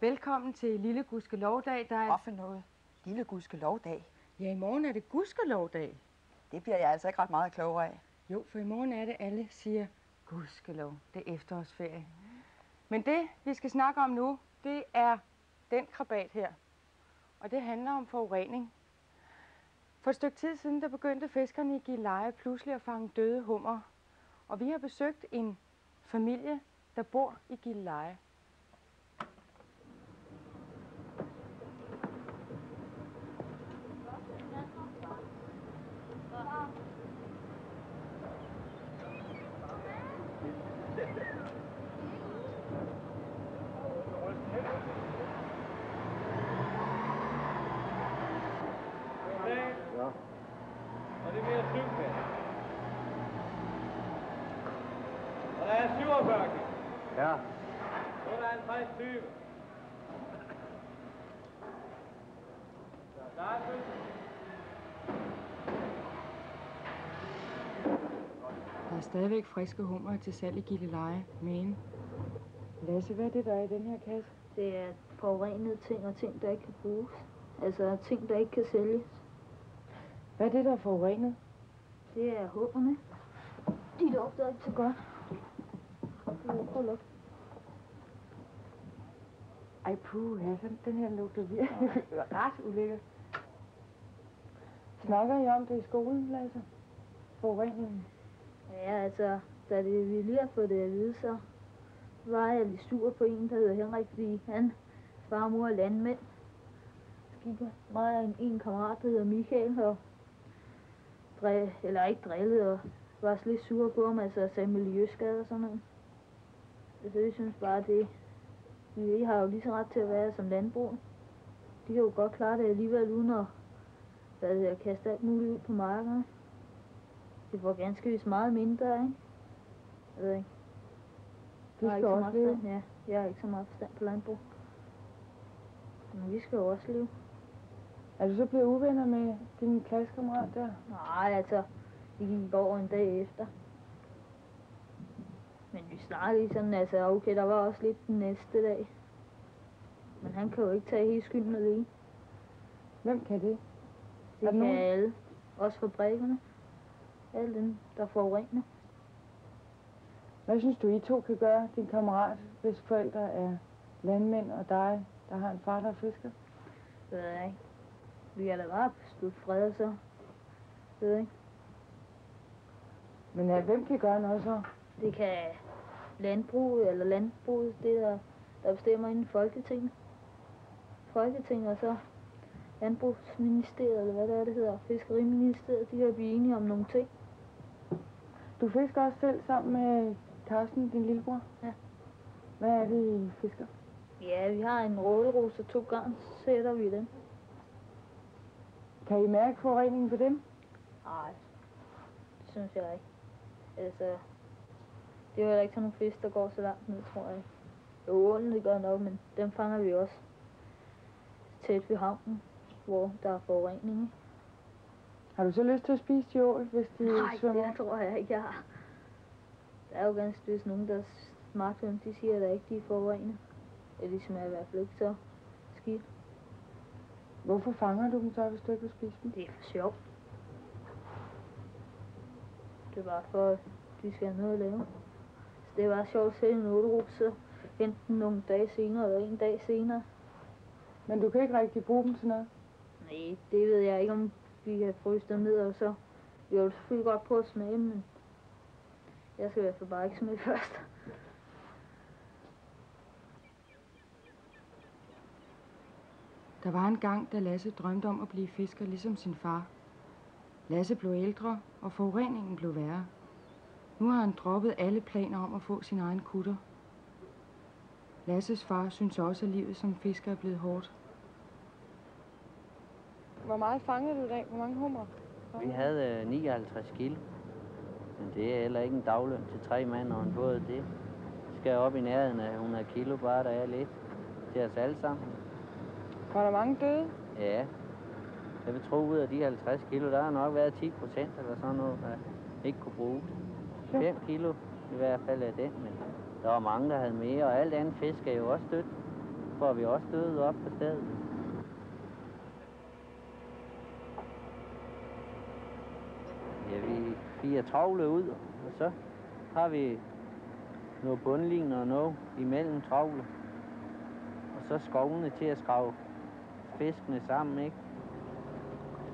Velkommen til Lille Gudskelovdag. Der er... Hvad for noget? Lille gudskelovdag. Ja, i morgen er det Gudskelovdag. Det bliver jeg altså ikke ret meget klogere af. Jo, for i morgen er det, alle siger Gudskelov. Det er efterårsferie. Men det, vi skal snakke om nu, det er den krabat her. Og det handler om forurening. For et stykke tid siden, der begyndte fiskerne i Gilleleje pludselig at fange døde hummer. Og vi har besøgt en familie, der bor i Gilleleje. Ja. Og det er mere syv Og der er 47 Ja. Så er der en 60 20. Der er stadigvæk friske hummer til salg i Gilleleje, men... Lasse, hvad er det, der er i den her kasse? Det er forurenede ting og ting, der ikke kan bruges. Altså ting, der ikke kan sælges. Hvad er det, der er forurenet? Det er hummerne. De lugter ikke så godt. Prøv at lugte. Ej, puh, ja, den, den her lugter virkelig ret ulækker. Snakker I om det i skolen, Lasse? Forureningen? Ja, altså, da det, vi lige har fået det at vide, så var jeg lidt sur på en, der hedder Henrik, fordi han far og mor er landmænd. Så gik mig og en, en kammerat, der hedder Michael, og dre, eller ikke drillet, og var også lidt sur på ham, altså sagde miljøskade og sådan noget. Altså, jeg synes bare, det, vi har jo lige så ret til at være som landbrug. De kan jo godt klare det alligevel, uden at hvad det hedder, kaste alt muligt ud på markerne. Det får ganske vist meget mindre, ikke? Jeg ved ikke. Du skal ikke så også meget leve. Ja, jeg har ikke så meget forstand på landbrug. Men vi skal jo også leve. Er du så blevet uvenner med din klassekammerat der? Nej, altså, det gik over en dag efter. Men vi snakkede sådan, altså, okay, der var også lidt den næste dag. Men han kan jo ikke tage hele skylden alene. Hvem kan det? Det Er kan nogen- alle. Også fabrikkerne. Alle dem, der forurener. Hvad synes du, I to kan gøre, din kammerat, hvis forældre er landmænd, og dig, der har en far, der er fisker? Det ved jeg ikke. Vi er da bare slutte fred, så. Det ved jeg ikke. Men ja, hvem kan gøre noget så? Det kan landbruget, eller landbruget, det der, der bestemmer inden i Folketinget. Folketinget og så Landbrugsministeriet, eller hvad det er, det hedder, Fiskeriministeriet, de kan blive enige om nogle ting. Du fisker også selv sammen med Carsten, din lillebror? Ja. Hvad er det, I fisker? Ja, vi har en råderus og to garn, så sætter vi den. Kan I mærke forureningen på dem? Nej, det synes jeg ikke. Altså, det er jo ikke sådan nogle fisk, der går så langt ned, tror jeg. Jo, ålen det gør nok, men dem fanger vi også tæt ved havnen, hvor der er forurening. Har du så lyst til at spise de ål, hvis de Nej, svømmer? det tror jeg ikke, jeg har. Der er jo ganske vist nogen, der smagte dem, de siger, at der ikke de er forurenet. Eller de smager i hvert fald ikke så skidt. Hvorfor fanger du dem så, hvis du ikke vil spise dem? Det er for sjov. Det er bare for, at de skal have noget at lave. Det bare sjovt at sælge en hente den nogle dage senere, eller en dag senere. Men du kan ikke rigtig bruge dem til noget? Nej, det ved jeg ikke, om vi kan fryse dem ned, og så... Vi vil selvfølgelig godt prøve at smage, men... Jeg skal i hvert fald bare ikke smage først. Der var en gang, da Lasse drømte om at blive fisker ligesom sin far. Lasse blev ældre, og forureningen blev værre. Nu har han droppet alle planer om at få sin egen kutter. Lasses far synes også, at livet som fisker er blevet hårdt. Hvor meget fangede du i dag? Hvor mange hummer? Vi havde øh, 59 kilo. Men det er heller ikke en dagløn til tre mand og en båd. Det skal op i nærheden af 100 kilo, bare der er lidt til os alle sammen. Var der mange døde? Ja, jeg vil tro, ud af de 50 kilo, der har nok været 10 procent eller sådan noget, der ikke kunne bruge det. 5 kilo i hvert fald af den, men der var mange, der havde mere, og alt andet fisk er jo også dødt. For vi også døde op på stedet. Ja, vi fire travle ud, og så har vi noget bundlin og noget imellem travle. Og så skovene til at skrave fiskene sammen, ikke?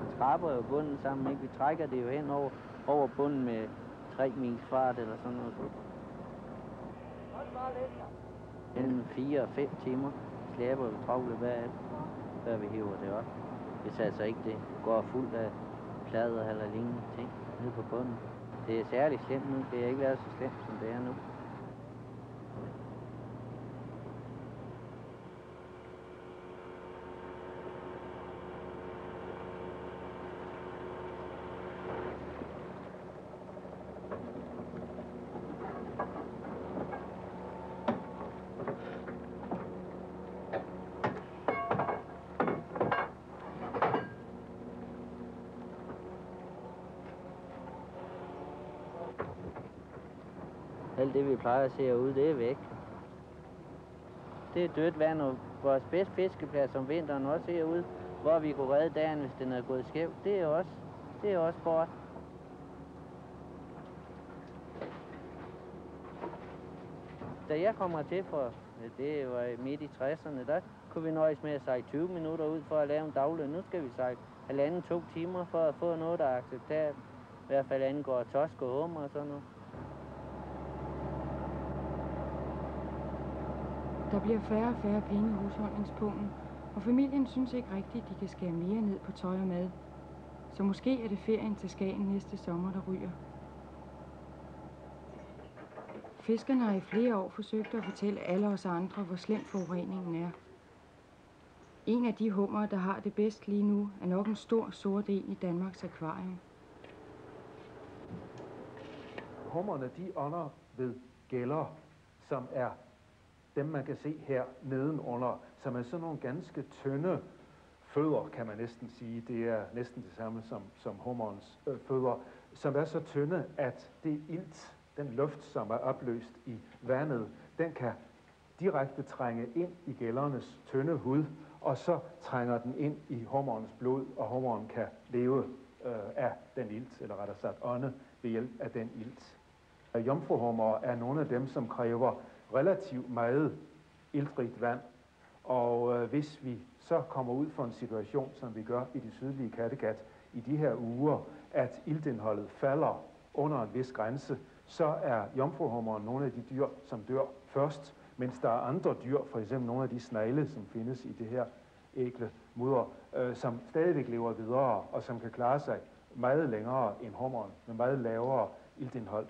Man skraber jo bunden sammen, ikke? Vi trækker det jo hen over, over bunden med 3 mils fart eller sådan noget. Mellem 4 og 5 timer slæber vi travle bagefter, før vi hiver det op. Hvis altså ikke det går fuldt af plader eller lignende ting nede på bunden. Det er særligt slemt nu. Det er ikke været så slemt, som det er nu. Alt det, vi plejer at se herude, det er væk. Det er dødt vand, og vores bedste fiskeplads om vinteren også herude, hvor vi kunne redde dagen, hvis den havde gået skævt. Det er også, det er også bort. Da jeg kom til for, det var midt i 60'erne, der kunne vi nøjes med at sejle 20 minutter ud for at lave en dagløn. Nu skal vi sejle halvanden, to timer for at få noget, der er acceptabelt. I hvert fald angår tosk og hummer og sådan noget. Der bliver færre og færre penge i husholdningspungen, og familien synes ikke rigtigt, at de kan skære mere ned på tøj og mad. Så måske er det ferien til Skagen næste sommer, der ryger. Fiskerne har i flere år forsøgt at fortælle alle os andre, hvor slem forureningen er. En af de hummer, der har det bedst lige nu, er nok en stor sort en i Danmarks akvarium. Hummerne, de ånder ved gælder, som er dem, man kan se her nedenunder, som er sådan nogle ganske tynde, fødder, kan man næsten sige. Det er næsten det samme som, som hummerens øh, fødder, som er så tynde, at det ilt, den luft, som er opløst i vandet, den kan direkte trænge ind i gældernes tynde hud, og så trænger den ind i hummerens blod, og hummeren kan leve øh, af den ilt, eller rettere sagt ånde ved hjælp af den ilt. Jomfruhummer er nogle af dem, som kræver relativt meget iltrigt vand, og øh, hvis vi så kommer ud for en situation, som vi gør i de sydlige Kattegat i de her uger, at iltindholdet falder under en vis grænse, så er jomfruhummeren nogle af de dyr, som dør først, mens der er andre dyr, for eksempel nogle af de snegle, som findes i det her ægle mudder, øh, som stadigvæk lever videre, og som kan klare sig meget længere end hummeren, med meget lavere iltindhold.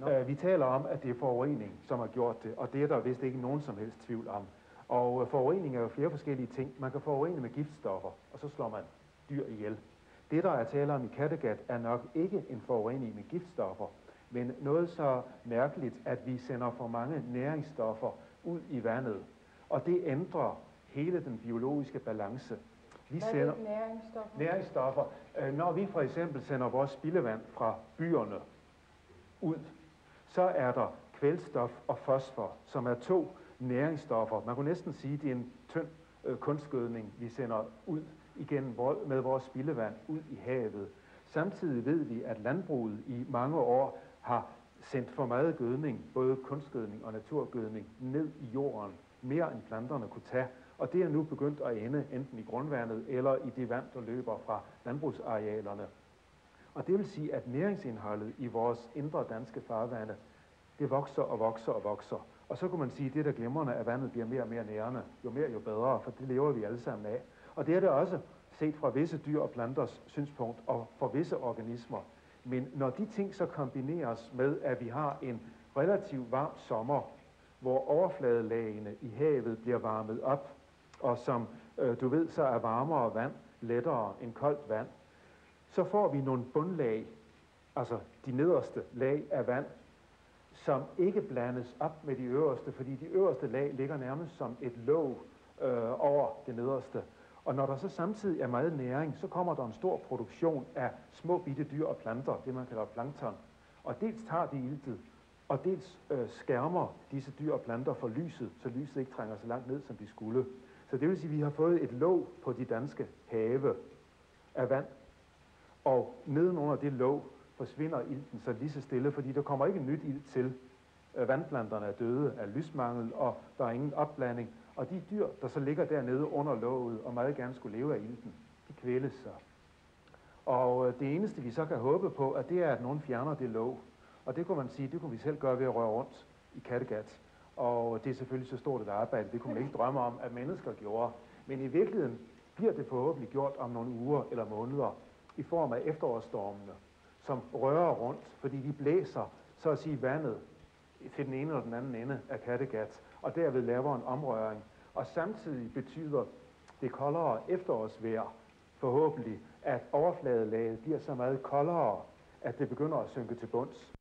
No. Øh, vi taler om, at det er forurening, som har gjort det, og det er der vist ikke nogen som helst tvivl om. Og øh, forurening er jo flere forskellige ting. Man kan forurene med giftstoffer, og så slår man dyr ihjel. Det, der er tale om i Kattegat, er nok ikke en forurening med giftstoffer, men noget så mærkeligt, at vi sender for mange næringsstoffer ud i vandet. Og det ændrer hele den biologiske balance. Vi Hvad sender næringsstoffer? Næringsstoffer. Øh, når vi for eksempel sender vores spildevand fra byerne ud, så er der kvælstof og fosfor, som er to næringsstoffer. Man kunne næsten sige, at det er en tynd øh, kunstgødning, vi sender ud igen med vores spildevand ud i havet. Samtidig ved vi, at landbruget i mange år har sendt for meget gødning, både kunstgødning og naturgødning, ned i jorden, mere end planterne kunne tage. Og det er nu begyndt at ende enten i grundvandet eller i det vand, der løber fra landbrugsarealerne. Og det vil sige, at næringsindholdet i vores indre danske farvande, det vokser og vokser og vokser. Og så kunne man sige, at det der glimrende, at vandet bliver mere og mere nærende. Jo mere, jo bedre, for det lever vi alle sammen af. Og det er det også set fra visse dyr og planters synspunkt, og for visse organismer. Men når de ting så kombineres med, at vi har en relativt varm sommer, hvor overfladelagene i havet bliver varmet op, og som øh, du ved, så er varmere vand lettere end koldt vand, så får vi nogle bundlag, altså de nederste lag af vand, som ikke blandes op med de øverste, fordi de øverste lag ligger nærmest som et låg øh, over det nederste. Og når der så samtidig er meget næring, så kommer der en stor produktion af små bitte dyr og planter, det man kalder plankton. Og dels tager de iltet, og dels øh, skærmer disse dyr og planter for lyset, så lyset ikke trænger så langt ned, som de skulle. Så det vil sige, at vi har fået et låg på de danske have af vand. Og nedenunder det låg forsvinder ilten så lige så stille, fordi der kommer ikke nyt ilt til. Øh, vandplanterne er døde af lysmangel, og der er ingen opblanding. Og de dyr, der så ligger dernede under låget og meget gerne skulle leve af ilten, de kvæles så. Og øh, det eneste, vi så kan håbe på, at det er, at nogen fjerner det låg. Og det kunne man sige, det kunne vi selv gøre ved at røre rundt i Kattegat. Og øh, det er selvfølgelig så stort et arbejde, det kunne man ikke drømme om, at mennesker gjorde. Men i virkeligheden bliver det forhåbentlig gjort om nogle uger eller måneder i form af efterårsstormene, som rører rundt, fordi de blæser, så at sige, vandet til den ene eller den anden ende af Kattegat, og derved laver en omrøring. Og samtidig betyder det koldere efterårsvejr forhåbentlig, at overfladelaget bliver så meget koldere, at det begynder at synke til bunds.